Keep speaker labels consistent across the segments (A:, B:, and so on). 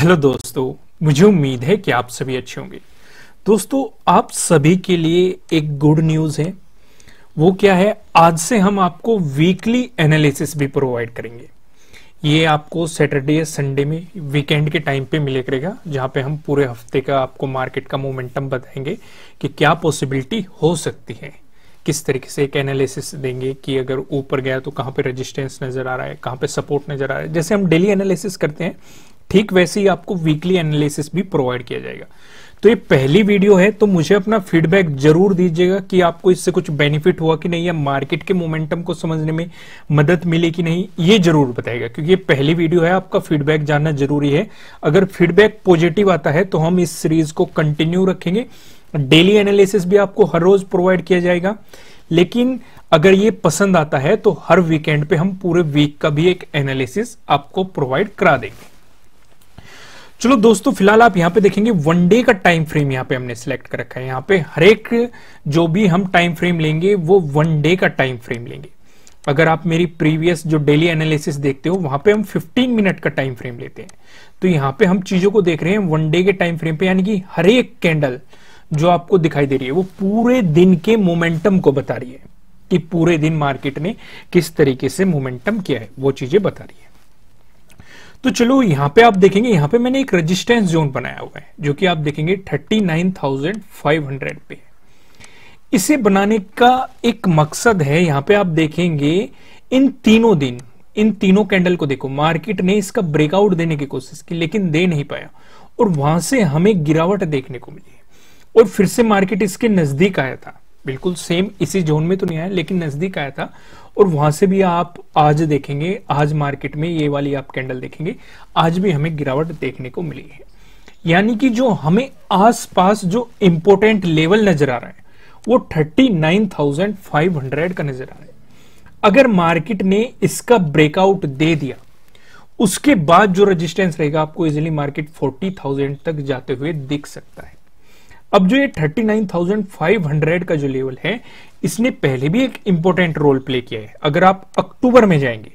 A: Hello दोस्तों, मुझे उम्मीद है कि आप सभी अच्छे होंगे। दोस्तों, आप सभी के लिए एक गुड न्यूज़ है। वो क्या है, आज से हम आपको वीकली एनालिसिस भी प्रोवाइड करेंगे। ये आपको सैटरडे या संडे में वीकेंड के टाइम पे मिले करेगा, जहाँ पे हम पूरे हफ़्ते का आपको मार्केट का मोमेंटम बताएँगे कि क्या पॉसिबिलिटी हो सकती है। किस तरीके से एक एनालिसिस देंगे कि अगर ऊपर गया तो कहाँ पे रेजिस्टेंस नज़र आ रहा है, कहाँ पे सपोर्ट नज़र आ रहा है। जैसे हम डेली एनालिसिस करते हैं ठीक वैसे ही आपको वीकली एनालिसिस भी प्रोवाइड किया जाएगा। तो ये पहली वीडियो है तो मुझे अपना फीडबैक ज़रूर दीजिएगा कि आपको इससे कुछ बेनिफिट हुआ कि नहीं या मार्केट के मोमेंटम को समझने में मदद मिली कि नहीं, ये ज़रूर बताएगा क्योंकि ये पहली वीडियो है, आपका फीडबैक जानना ज़रूरी है। अगर फीडबैक पॉजिटिव आता है तो हम इस सीरीज़ को कंटिन्यू रखेंगे। डेली एनालिसिस भी आपको हर रोज प्रोवाइड किया जाएगा। लेकिन अगर ये पसंद आता है तो हर वीकेंड पे हम पूरे वीक का भी एक एनालिसिस आपको प्रोवाइड करा देंगे। चलो दोस्तों, फ़िलहाल आप यहाँ पे देखेंगे वनडे का टाइम फ्रेम यहाँ पे हमने सिलेक्ट कर रखा है। यहाँ पे हर एक जो भी हम टाइम फ्रेम लेंगे, वो वन डे का टाइम फ्रेम लेंगे। अगर आप मेरी प्रीवियस जो डेली एनालिसिस देखते हो, वहाँ पे हम 15 मिनट का टाइम फ्रेम लेते हैं। तो यहाँ पे हम चीज़ों को देख रहे हैं वन डे के टाइम फ्रेम पे, यानी कि हर एक कैंडल जो आपको दिखाई दे रही है, वो पूरे दिन के मोमेंटम को बता रही है कि पूरे दिन मार्केट ने किस तरीके से मोमेंटम किया है, वो चीज़ें बता रही है। तो चलो यहाँ पे आप देखेंगे यहाँ पे मैंने एक रेजिस्टेंस जोन बनाया हुआ है जो कि आप देखेंगे 39,500 पे इसे बनाने का एक मकसद है यहाँ पे आप देखेंगे इन तीनों दिन इन तीनों कैंडल को देखो मार्केट ने इसका ब्रेकआउट देने की कोशिश की लेकिन दे नहीं पाया। और वहाँ से हमें गिरावट देखने को मिली। और फिर से मार्केट इसके नज़दीक आया था। बिल्कुल सेम इसी जोन में तो नहीं आया लेकिन नज़दीक आया था। और वहाँ से भी आप आज देखेंगे आज मार्केट में ये वाली आप कैंडल देखेंगे आज भी हमें गिरावट देखने को मिली है। यानी कि जो हमें आसपास जो इंपोर्टेंट लेवल नज़र आ रहा है वो 39,500 का नज़र आ रहा है। अगर मार्केट ने इसका ब्रेकआउट दे दिया उसके बाद जो रेजिस्टेंस रहेगा आपको इजिली मार्केट 40,000 तक जाते हुए दिख सकता है। अब जो ये 39,500 का जो लेवल है इसने पहले भी एक इंपॉर्टेंट रोल प्ले किया है। अगर आप अक्टूबर में जाएँगे,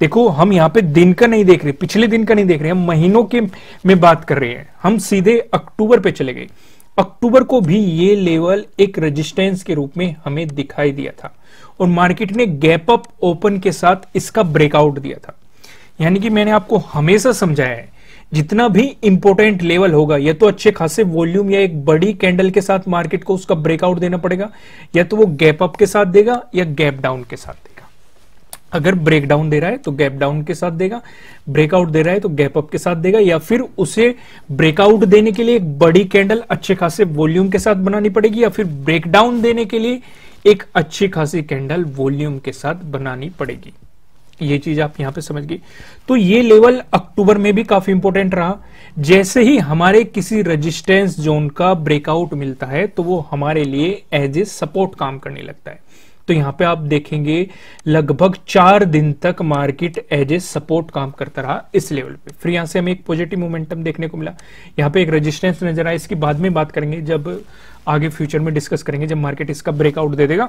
A: देखो, हम यहाँ पे दिन का नहीं देख रहे, पिछले दिन का नहीं देख रहे, हम महीनों के में बात कर रहे हैं। हम सीधे अक्टूबर पे चले गए। अक्टूबर को भी ये लेवल एक रेजिस्टेंस के रूप में हमें दिखाई दिया था। और मार्केट ने गैप अप ओपन के साथ इसका ब्रेकआउट दिया था। यानी कि मैंने आपको हमेशा समझाया है जितना भी इंपोर्टेंट लेवल होगा, या तो अच्छे खासे वॉल्यूम या एक बड़ी कैंडल के साथ मार्केट को उसका ब्रेकआउट देना पड़ेगा, या तो वो गैप अप के साथ देगा, या गैप डाउन के साथ देगा। अगर ब्रेक डाउन दे रहा है तो गैप डाउन के साथ देगा ब्रेकआउट दे रहा है तो गैप अप के साथ देगा, या फिर उसे ब्रेकआउट देने के लिए एक बड़ी कैंडल अच्छे खासे वॉल्यूम के साथ बनानी पड़ेगी, या फिर ब्रेकडाउन देने के लिए एक अच्छी खासी कैंडल वॉल्यूम के साथ बनानी पड़ेगी। ये चीज़ आप यहाँ पे समझ गई। तो ये लेवल अक्टूबर में भी काफ़ी इंपॉर्टेंट रहा। जैसे ही हमारे किसी रेजिस्टेंस जोन का ब्रेकआउट मिलता है तो वो हमारे लिए एज ए सपोर्ट काम करने लगता है। तो यहाँ पे आप देखेंगे, लगभग चार दिन तक मार्केट एज ए सपोर्ट काम करता रहा इस लेवल पे। फिर यहाँ से हमें एक पॉजिटिव मोमेंटम देखने को मिला। यहाँ पे एक रेजिस्टेंस नज़र आया, इसकी बाद में बात करेंगे जब आगे फ्यूचर में डिस्कस करेंगे, जब मार्केट इसका ब्रेकआउट दे देगा।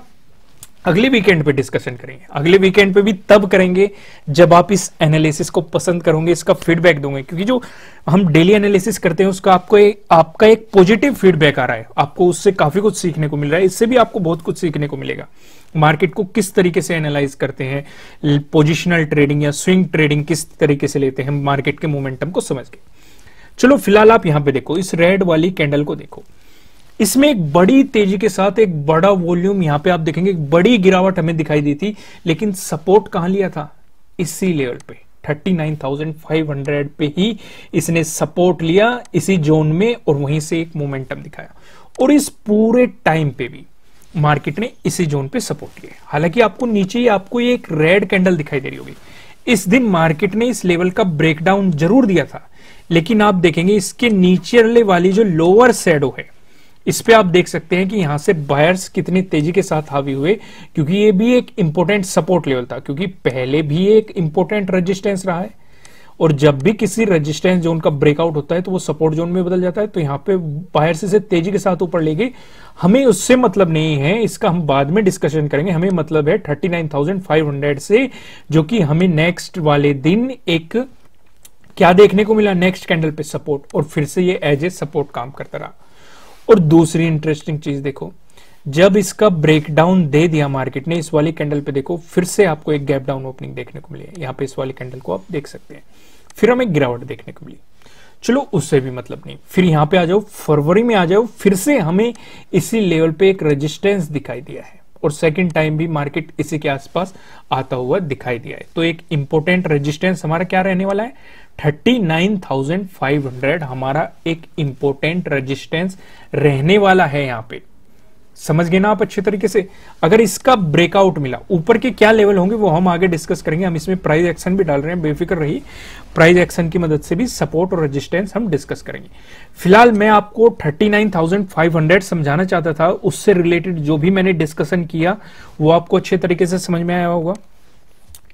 A: अगले वीकेंड पे डिस्कशन करेंगे। अगले वीकेंड पे भी तब करेंगे जब आप इस एनालिसिस को पसंद करोगे, इसका फीडबैक दोगे। क्योंकि जो हम डेली एनालिसिस करते हैं, उसका आपको एक, आपका एक पॉजिटिव फीडबैक आ रहा है। आपको उससे काफ़ी कुछ सीखने को मिल रहा है। इससे भी आपको बहुत कुछ सीखने को मिलेगा। मार्केट को किस तरीके से एनालाइज करते हैं पोजिशनल ट्रेडिंग या स्विंग ट्रेडिंग किस तरीके से लेते हैं मार्केट के मोमेंटम को समझ के। चलो, फ़िलहाल आप यहाँ पे देखो, इस रेड वाली कैंडल को देखो। इसमें एक बड़ी तेज़ी के साथ एक बड़ा वॉल्यूम यहाँ पे आप देखेंगे बड़ी गिरावट हमें दिखाई दी थी लेकिन सपोर्ट कहाँ लिया था? इसी लेवल पे 39,500 पे ही इसने सपोर्ट लिया इसी जोन में और वहीं से एक मोमेंटम दिखाया। और इस पूरे टाइम पे भी मार्केट ने इसी जोन पे सपोर्ट लिया हालाँकि आपको नीचे ही आपको ये एक रेड कैंडल दिखाई दे रही होगी। इस दिन मार्केट ने इस लेवल का ब्रेकडाउन ज़रूर दिया था लेकिन आप देखेंगे इसके नीचे वाली जो लोअर सैडो है इस पे आप देख सकते हैं कि यहाँ से बायर्स कितनी तेज़ी के साथ हावी हुए क्योंकि ये भी एक इंपॉर्टेंट सपोर्ट लेवल था क्योंकि पहले भी एक इंपॉर्टेंट रेजिस्टेंस रहा है। और जब भी किसी रेजिस्टेंस जोन का ब्रेकआउट होता है तो वो सपोर्ट जोन में बदल जाता है तो यहाँ पे बायर्स इसे तेज़ी के साथ ऊपर ले गई हमें उससे मतलब नहीं है इसका हम बाद में डिस्कशन करेंगे। हमें मतलब है 39,500 से जो कि हमें नेक्स्ट वाले दिन एक क्या देखने को मिला नेक्स्ट कैंडल पे सपोर्ट और फिर से ये एज ए सपोर्ट काम करता रहा। और दूसरी इंटरेस्टिंग चीज़ देखो, जब इसका ब्रेकडाउन दे दिया मार्केट ने, इस वाली कैंडल पे देखो, फिर से आपको एक गैप डाउन ओपनिंग देखने को मिली। यहाँ पे इस वाली कैंडल को आप देख सकते हैं। फिर हमें गिरावट देखने को मिली। चलो, उससे भी मतलब नहीं। फिर यहाँ पे आ जाओ, फरवरी में आ जाओ, फिर से हमें इसी लेवल पे एक रेजिस्टेंस दिखाई दिया है। और सेकंड टाइम भी मार्केट इसी के आसपास आता हुआ दिखाई दिया है। तो एक इंपॉर्टेंट रेजिस्टेंस हमारा क्या रहने वाला है? 39,500 हमारा एक इंपॉर्टेंट रेजिस्टेंस रहने वाला है यहाँ पे। समझ गए ना आप अच्छे तरीके से? अगर इसका ब्रेकआउट मिला ऊपर के क्या लेवल होंगे वो हम आगे डिस्कस करेंगे। हम इसमें प्राइस एक्शन भी डाल रहे हैं बेफिक्र रही प्राइस एक्शन की मदद से भी सपोर्ट और रेजिस्टेंस हम डिस्कस करेंगे। फ़िलहाल मैं आपको 39,500 समझाना चाहता था। उससे रिलेटेड जो भी मैंने डिस्कशन किया वो आपको अच्छे तरीके से समझ में आया होगा।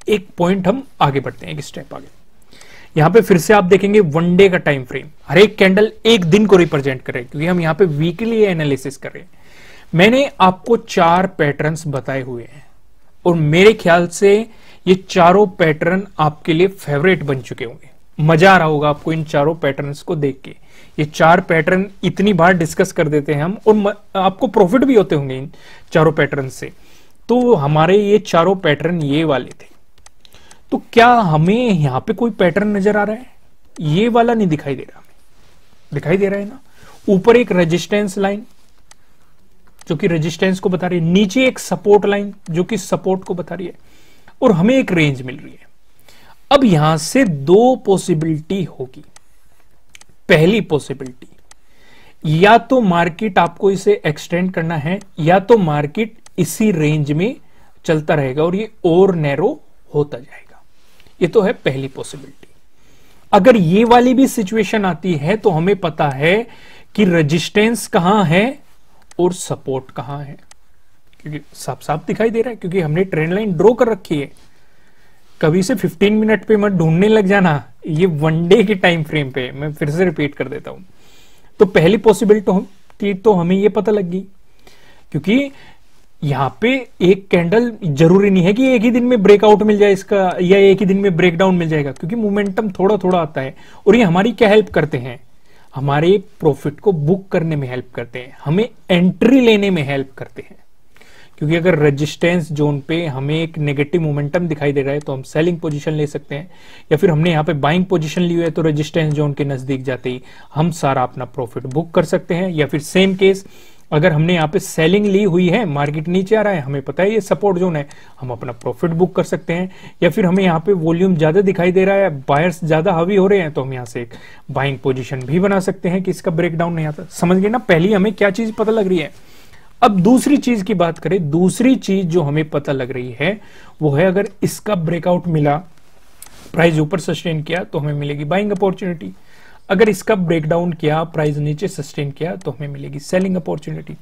A: एक पॉइंट हम आगे बढ़ते हैं एक स्टेप आगे। यहाँ पे फिर से आप देखेंगे वन डे का टाइम फ्रेम हर एक कैंडल एक दिन को रिप्रेजेंट कर क्योंकि हम यहाँ पे वीकली एनालिसिस कर रहे हैं। मैंने आपको चार पैटर्न्स बताए हुए हैं, और मेरे ख्याल से ये चारों पैटर्न आपके लिए फेवरेट बन चुके होंगे। मज़ा आ रहा होगा आपको इन चारों पैटर्न्स को देख के। ये चार पैटर्न इतनी बार डिस्कस कर देते हैं हम, और आपको प्रॉफिट भी होते होंगे इन चारों पैटर्न से। तो हमारे ये चारों पैटर्न ये वाले थे। तो क्या हमें यहाँ पे कोई पैटर्न नज़र आ रहा है? ये वाला नहीं दिखाई दे रहा हमें। दिखाई दे रहा है ना? ऊपर एक रेजिस्टेंस लाइन जो कि रेजिस्टेंस को बता रही है। नीचे एक सपोर्ट लाइन जो कि सपोर्ट को बता रही है। और हमें एक रेंज मिल रही है। अब यहाँ से दो पॉसिबिलिटी होगी। पहली पॉसिबिलिटी या तो मार्केट आपको इसे एक्सटेंड करना है, या तो मार्केट इसी रेंज में चलता रहेगा और ये और नैरो होता जाएगा। ये तो है पहली पॉसिबिलिटी अगर ये वाली भी सिचुएशन आती है तो हमें पता है कि रेजिस्टेंस कहाँ है और सपोर्ट कहाँ है. क्योंकि साफ़ साफ़ दिखाई दे रहा है, क्योंकि हमने ट्रेंड लाइन ड्रॉ कर रखी है. कभी से 15 मिनट पे मत ढूँढने लग जाना, ये वन डे के टाइम फ्रेम पे मैं फिर से रिपीट कर देता हूँ. तो पहली पॉसिबिलिटी तो हमें ये पता लग गई, क्योंकि यहाँ पे एक कैंडल ज़रूरी नहीं है कि एक ही दिन में ब्रेकआउट मिल जाए इसका, या एक ही दिन में ब्रेकडाउन मिल जाएगा, क्योंकि मोमेंटम थोड़ा थोड़ा आता है। और ये हमारी क्या हेल्प करते हैं? हमारे प्रॉफिट को बुक करने में हेल्प करते हैं। हमें एंट्री लेने में हेल्प करते हैं। क्योंकि अगर रेजिस्टेंस जोन पे हमें एक नेगेटिव मोमेंटम दिखाई दे रहा है तो हम सेलिंग पोजीशन ले सकते हैं। या फिर हमने यहाँ पे बाइंग पोजीशन ली हुई है तो रेजिस्टेंस जोन के नज़दीक जाते ही हम सारा अपना प्रॉफिट बुक कर सकते हैं। या फिर सेम केस अगर हमने यहाँ पे सेलिंग ली हुई है मार्केट नीचे आ रहा है, हमें पता है ये सपोर्ट जोन है, हम अपना प्रॉफिट बुक कर सकते हैं, या फिर हमें यहाँ पे वॉल्यूम ज़्यादा दिखाई दे रहा है बायर्स ज़्यादा हावी हो रहे हैं तो हम यहाँ से एक बाइंग पोजिशन भी बना सकते हैं कि इसका ब्रेकडाउन नहीं आता। समझ गए ना? पहली हमें क्या चीज़ पता लग रही है? अब दूसरी चीज़ की बात करें, दूसरी चीज़ जो हमें पता लग रही है, वो है अगर इसका ब्रेकआउट मिला प्राइस ऊपर सस्टेन किया तो हमें मिलेगी बाइंग अपॉर्चुनिटी अगर इसका ब्रेकडाउन किया प्राइस नीचे सस्टेन किया तो हमें मिलेगी सेलिंग अपॉर्चुनिटी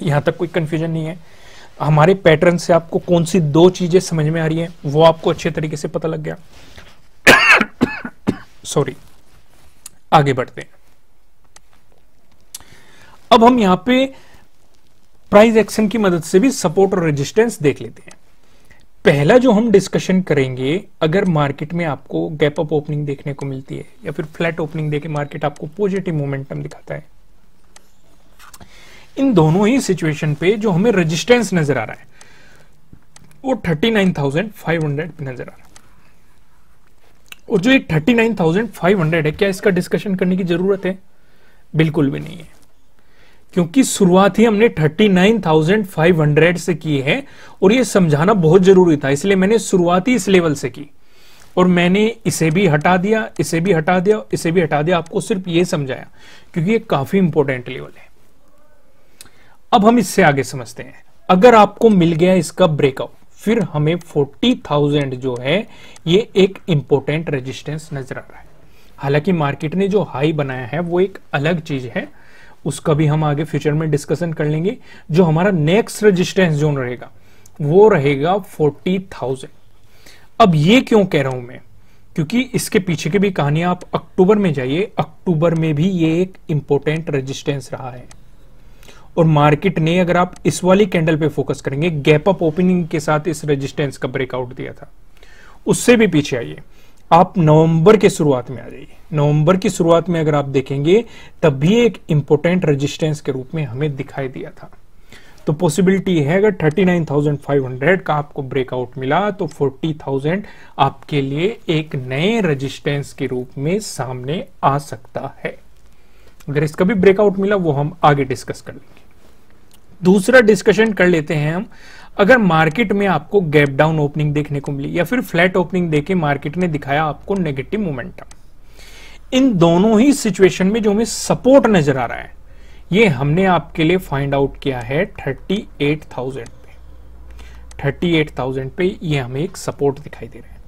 A: यहाँ तक कोई कंफ्यूजन नहीं है। हमारे पैटर्न से आपको कौन सी दो चीज़ें समझ में आ रही हैं, वो आपको अच्छे तरीके से पता लग गया। सॉरी आगे बढ़ते हैं। अब हम यहाँ पे प्राइस एक्शन की मदद से भी सपोर्ट और रेजिस्टेंस देख लेते हैं। पहला जो हम डिस्कशन करेंगे अगर मार्केट में आपको गैप अप ओपनिंग देखने को मिलती है या फिर फ्लैट ओपनिंग देके मार्केट आपको पॉजिटिव मोमेंटम दिखाता है इन दोनों ही सिचुएशन पे जो हमें रेजिस्टेंस नज़र आ रहा है वो 39,500 पे नज़र आ रहा है। और जो ये 39,500 है क्या इसका डिस्कशन करने की ज़रूरत है? बिल्कुल भी नहीं है। क्योंकि शुरुआत ही हमने 39,500 से की है और ये समझाना बहुत ज़रूरी था इसलिए मैंने शुरुआत ही इस लेवल से की। और मैंने इसे भी हटा दिया इसे भी हटा दिया इसे भी हटा दिया आपको सिर्फ़ ये समझाया क्योंकि ये काफ़ी इंपॉर्टेंट लेवल है। अब हम इससे आगे समझते हैं। अगर आपको मिल गया इसका ब्रेकआउट फिर हमें 40,000 जो है ये एक इंपॉर्टेंट रेजिस्टेंस नज़र आ रहा है। हालाँकि मार्केट ने जो हाई बनाया है वो एक अलग चीज़ है। उसका भी हम आगे फ्यूचर में डिस्कशन कर लेंगे। जो हमारा नेक्स्ट रेजिस्टेंस जोन रहेगा, वो रहेगा फोर्टी थाउज़ेंड अब ये क्यों कह रहा हूँ मैं? क्योंकि इसके पीछे की भी कहानी आप अक्टूबर में जाइए, अक्टूबर में भी ये एक इंपॉर्टेंट रेजिस्टेंस रहा है। और मार्केट ने अगर आप इस वाली कैंडल पे फोकस करेंगे गैप अप ओपनिंग के साथ इस रेजिस्टेंस का ब्रेकआउट दिया था। उससे भी पीछे आइए। आप नवंबर के शुरुआत में आ जाइए। नवंबर की शुरुआत में अगर आप देखेंगे तब भी एक इंपोर्टेंट रेजिस्टेंस के रूप में हमें दिखाई दिया था। तो पॉसिबिलिटी है अगर 39,500 का आपको ब्रेकआउट मिला तो 40,000 आपके लिए एक नए रेजिस्टेंस के रूप में सामने आ सकता है। अगर इसका भी ब्रेकआउट मिला वो हम आगे डिस्कस कर लेंगे। दूसरा डिस्कशन कर लेते हैं हम अगर मार्केट में आपको गैप डाउन ओपनिंग देखने को मिली या फिर फ्लैट ओपनिंग देके मार्केट ने दिखाया आपको नेगेटिव मोमेंटम इन दोनों ही सिचुएशन में जो हमें सपोर्ट नज़र आ रहा है ये हमने आपके लिए फाइंड आउट किया है 38,000 पे। 38,000 पे ये हमें एक सपोर्ट दिखाई दे रहा है।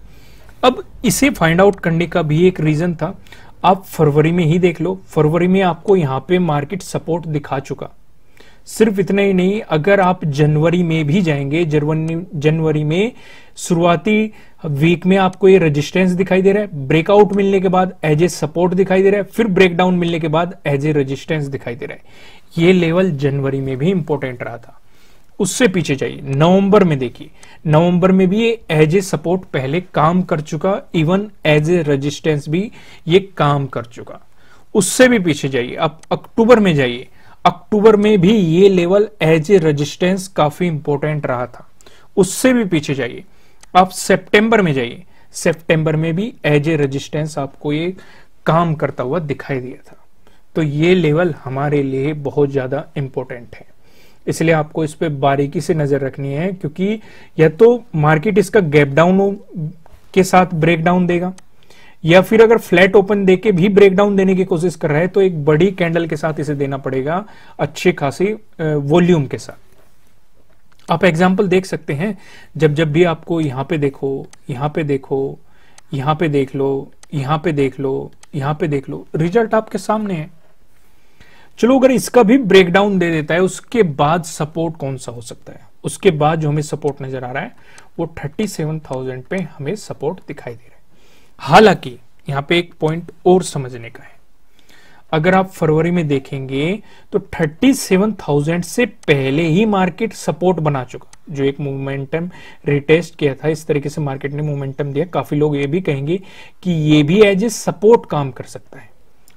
A: अब इसे फाइंड आउट करने का भी एक रीजन था। आप फरवरी में ही देख लो। फरवरी में आपको यहाँ पे मार्केट सपोर्ट दिखा चुका। सिर्फ़ इतना ही नहीं, अगर आप जनवरी में भी जाएँगे जनवरी में शुरुआती वीक में आपको ये रेजिस्टेंस दिखाई दे रहा है ब्रेकआउट मिलने के बाद एज ए सपोर्ट दिखाई दे रहा है, फिर ब्रेकडाउन मिलने के बाद एज ए रेजिस्टेंस दिखाई दे रहा है। ये लेवल जनवरी में भी इंपॉर्टेंट रहा था। उससे पीछे जाइए, नवंबर में देखिए, नवंबर में भी ये एज ए सपोर्ट पहले काम कर चुका इवन एज ए रेजिस्टेंस भी ये काम कर चुका। उससे भी पीछे जाइए, अब अक्टूबर में जाइए अक्टूबर में भी ये लेवल एज ए रेजिस्टेंस काफ़ी इंपॉर्टेंट रहा था। उससे भी पीछे जाइए। आप सितंबर में जाइए। सितंबर में भी एज ए रेजिस्टेंस आपको ये काम करता हुआ दिखाई दिया था। तो ये लेवल हमारे लिए बहुत ज़्यादा इंपॉर्टेंट है। इसलिए आपको इस पर बारीकी से नज़र रखनी है, क्योंकि या तो मार्केट इसका गैप डाउन के साथ ब्रेक डाउन देगा या फिर अगर फ्लैट ओपन देके भी ब्रेकडाउन देने की कोशिश कर रहा है तो एक बड़ी कैंडल के साथ इसे देना पड़ेगा अच्छी खासी वॉल्यूम के साथ। आप एग्ज़ाम्पल देख सकते हैं, जब जब भी आपको यहाँ पे देखो, यहाँ पे देखो, यहाँ पे देख लो, यहाँ पे देख लो, यहाँ पे देख लो रिज़ल्ट आपके सामने है। चलो, अगर इसका भी ब्रेकडाउन दे देता है, उसके बाद सपोर्ट कौन सा हो सकता है? उसके बाद जो हमें सपोर्ट नज़र आ रहा है, वो थर्टी सेवन थाउज़ेंड पे हमें सपोर्ट दिखाई दे रहा है। हालाँकि यहाँ पे एक पॉइंट और समझने का है। अगर आप फरवरी में देखेंगे तो 37,000 से पहले ही मार्केट सपोर्ट बना चुका। जो एक मोमेंटम रिटेस्ट किया था इस तरीके से मार्केट ने मोमेंटम दिया। काफ़ी लोग ये भी कहेंगे कि ये भी एज ए सपोर्ट काम कर सकता है।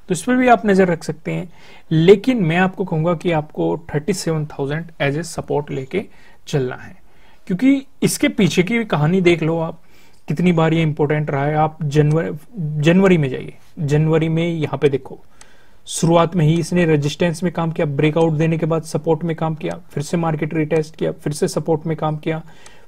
A: तो इस पर भी आप नज़र रख सकते हैं। लेकिन मैं आपको कहूँगा कि आपको 37,000 एज ए सपोर्ट लेके चलना है। क्योंकि इसके पीछे की कहानी देख लो आप। कितनी बार ये इंपॉर्टेंट रहा है, आप जनवरी जनवरी में जाइए। जनवरी में यहाँ पे देखो। शुरुआत में ही इसने रेजिस्टेंस में काम किया ब्रेकआउट देने के बाद सपोर्ट में काम किया, फिर से मार्केट रिटेस्ट किया, फिर से सपोर्ट में काम किया,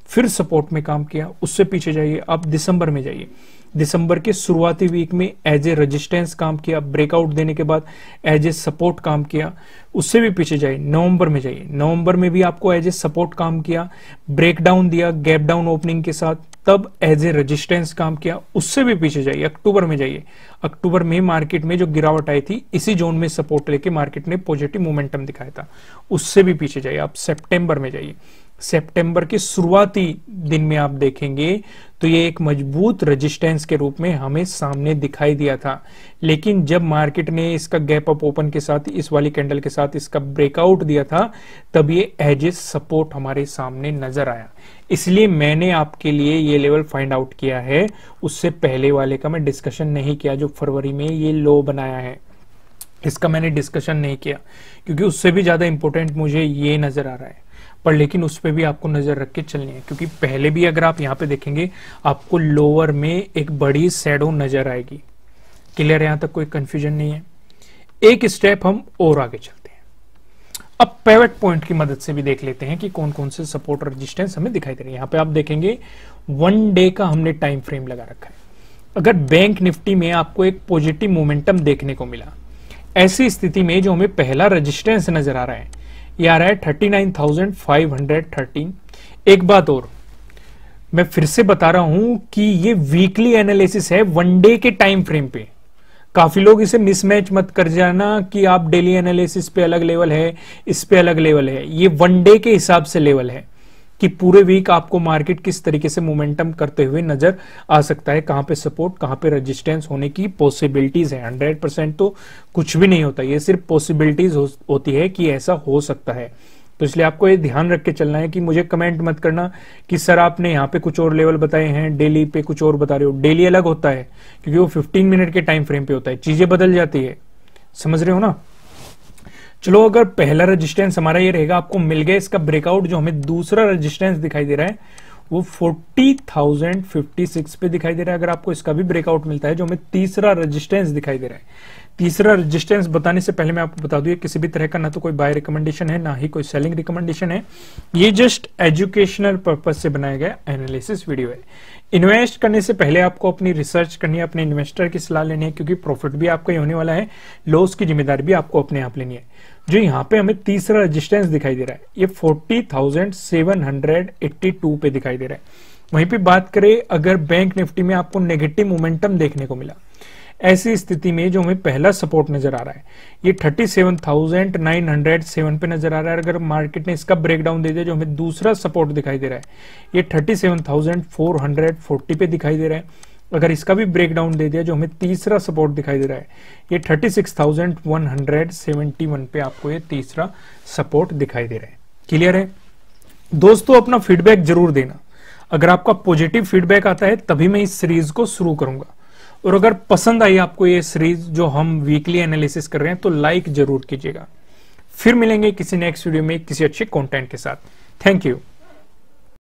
A: फिर सपोर्ट में काम किया, उससे पीछे जाइए, आप दिसंबर में जाइए। दिसंबर के शुरुआती वीक में एज ए रेजिस्टेंस काम किया ब्रेकआउट देने के बाद एज ए सपोर्ट काम किया, उससे भी पीछे जाइए, नवंबर में जाइए। नवंबर में भी आपको एज ए सपोर्ट काम किया ब्रेकडाउन दिया गैप डाउन ओपनिंग के साथ तब एज ए रेजिस्टेंस काम किया, उससे भी पीछे जाइए, अक्टूबर में जाइए। अक्टूबर में मार्केट में जो गिरावट आई थी, इसी जोन में सपोर्ट लेके मार्केट ने पॉजिटिव मोमेंटम दिखाया था। उससे भी पीछे जाइए, आप सितंबर में जाइए। सितंबर के शुरुआती दिन में आप देखेंगे तो ये एक मज़बूत रेजिस्टेंस के रूप में हमें सामने दिखाई दिया था। लेकिन जब मार्केट ने इसका गैप अप ओपन के साथ, इस वाली कैंडल के साथ इसका ब्रेकआउट दिया था, तब ये एज ए सपोर्ट हमारे सामने नज़र आया। इसलिए मैंने आपके लिए ये लेवल फाइंड आउट किया है। उससे पहले वाले का मैं डिस्कशन नहीं किया जो फरवरी में ये लो बनाया है। इसका मैंने डिस्कशन नहीं किया, क्योंकि उससे भी ज़्यादा इंपॉर्टेंट मुझे ये नज़र आ रहा है। पर लेकिन उस पर भी आपको नज़र रख के चलनी है, क्योंकि पहले भी अगर आप यहाँ पे देखेंगे, आपको लोअर में एक बड़ी सैडो नज़र आएगी। क्लियर यहाँ तक कोई कंफ्यूजन नहीं है। एक स्टेप हम और आगे चलते हैं। अब पेवेट पॉइंट की मदद से भी देख लेते हैं कि कौन कौन से सपोर्ट रेजिस्टेंस हमें दिखाई दे रहे हैं। यहाँ पे आप देखेंगे वन डे का हमने टाइम फ्रेम लगा रखा है। अगर बैंक निफ्टी में आपको एक पॉजिटिव मोमेंटम देखने को मिला, ऐसी स्थिति में जो हमें पहला रजिस्टेंस नज़र आ रहा है ये आ रहा है thirty nine thousand five hundred thirteen. एक बात और, मैं फिर से बता रहा हूँ कि ये वीकली एनालिसिस है वन डे के टाइम फ्रेम पे। काफ़ी लोग इसे मिसमैच मत कर जाना कि आप डेली एनालिसिस पे अलग लेवल है, इस पे अलग लेवल है। ये वन डे के हिसाब से लेवल है। कि पूरे वीक आपको मार्केट किस तरीके से मोमेंटम करते हुए नज़र आ सकता है कहाँ पे सपोर्ट कहाँ पे रेजिस्टेंस होने की पॉसिबिलिटीज है। हंड्रेड परसेंट तो कुछ भी नहीं होता ये सिर्फ़ पॉसिबिलिटीज हो, होती है कि ऐसा हो सकता है। तो इसलिए आपको ये ध्यान रख के चलना है कि मुझे कमेंट मत करना कि सर आपने यहाँ पे कुछ और लेवल बताए हैं डेली पे कुछ और बता रहे हो। डेली अलग होता है क्योंकि वो 15 मिनट के टाइम फ्रेम पे होता है चीज़ें बदल जाती है। समझ रहे हो ना? चलो अगर पहला रेजिस्टेंस हमारा ये रहेगा आपको मिल गया इसका ब्रेकआउट जो हमें दूसरा रेजिस्टेंस दिखाई दे रहा है वो 40,056 पे दिखाई दे रहा है। अगर आपको इसका भी ब्रेकआउट मिलता है जो हमें तीसरा रेजिस्टेंस दिखाई दे रहा है। तीसरा रेजिस्टेंस बताने से पहले मैं आपको बता दूँ किसी भी तरह का ना तो कोई बाय रिकमेंडेशन है ना ही कोई सेलिंग रिकमेंडेशन है। ये जस्ट एजुकेशनल पर्पज से बनाया गया एनालिसिस वीडियो है। इन्वेस्ट करने से पहले आपको अपनी रिसर्च करनी है अपने इन्वेस्टर की सलाह लेनी है क्योंकि प्रॉफिट भी आपका ही होने वाला है लॉस की ज़िम्मेदारी भी आपको अपने आप लेनी है। जो यहाँ पे हमें तीसरा रेजिस्टेंस दिखाई दे रहा है ये 40,782 पे दिखाई दे रहा है। वहीं पे बात करें अगर बैंक निफ्टी में आपको नेगेटिव मोमेंटम देखने को मिला ऐसी स्थिति में जो हमें पहला सपोर्ट नज़र आ रहा है ये 37,907 पे नज़र आ रहा है। अगर मार्केट ने इसका ब्रेकडाउन दे दिया जो हमें दूसरा सपोर्ट दिखाई दे रहा है ये 37,440 पे दिखाई दे रहा है। अगर इसका भी ब्रेकडाउन दे दिया जो हमें तीसरा सपोर्ट दिखाई दे रहा है ये 36,171 पे आपको ये तीसरा सपोर्ट दिखाई दे रहा है। क्लियर है? दोस्तों अपना फीडबैक ज़रूर देना। अगर आपका पॉजिटिव फीडबैक आता है तभी मैं इस सीरीज़ को शुरू करूँगा। और अगर पसंद आई आपको ये सीरीज़ जो हम वीकली एनालिसिस कर रहे हैं तो लाइक ज़रूर कीजिएगा। फिर मिलेंगे किसी नेक्स्ट वीडियो में किसी अच्छे कंटेंट के साथ। Thank you